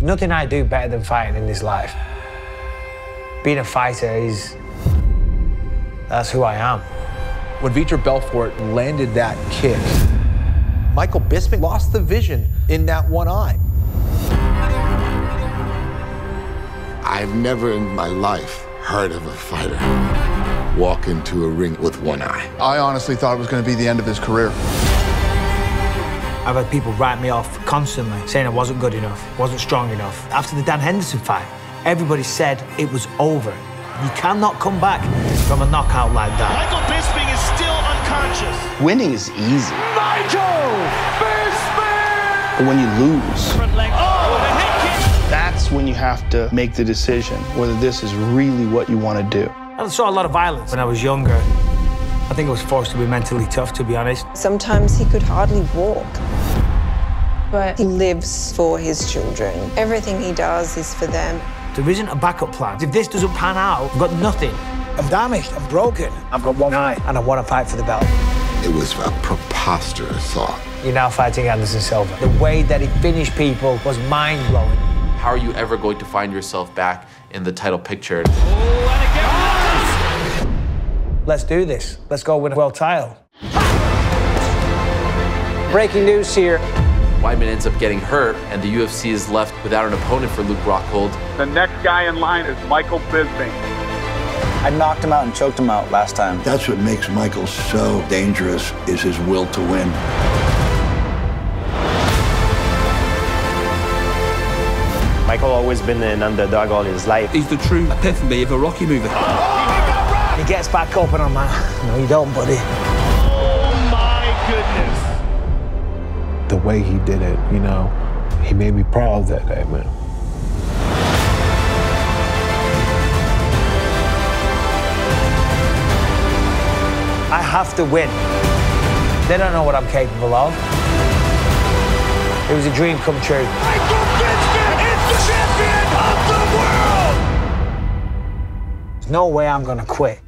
Nothing I do better than fighting in this life. Being a fighter is. That's who I am. When Vitor Belfort landed that kick, Michael Bisping lost the vision in that one eye. I've never in my life heard of a fighter walk into a ring with one eye. I honestly thought it was going to be the end of his career. I've had people write me off constantly, saying I wasn't good enough, wasn't strong enough. After the Dan Henderson fight, everybody said it was over. You cannot come back from a knockout like that. Michael Bisping is still unconscious. Winning is easy. Michael Bisping! But when you lose, Oh, and a head kick. that's when you have to make the decision whether this is really what you want to do. I saw a lot of violence when I was younger. I think I was forced to be mentally tough, to be honest. Sometimes he could hardly walk. But he lives for his children. Everything he does is for them. There isn't a backup plan. If this doesn't pan out, I've got nothing. I'm damaged. I'm broken. I've got one eye, and I want to fight for the belt. It was a preposterous thought. You're now fighting Anderson Silva. The way that he finished people was mind blowing. How are you ever going to find yourself back in the title picture? Oh, and again. Let's do this. Let's go win a world title. Breaking news here. Weidman ends up getting hurt, and the UFC is left without an opponent for Luke Rockhold. The next guy in line is Michael Bisping. I knocked him out and choked him out last time. That's what makes Michael so dangerous is his will to win. Michael always been an underdog all his life. He's the true epitome of a Rocky movie. He gets back up, and I'm like, no, you don't, buddy. Oh, my goodness. The way he did it, you know, he made me proud that day, man. I have to win. They don't know what I'm capable of. It was a dream come true. Michael Bisping is the champion of the world! There's no way I'm gonna quit.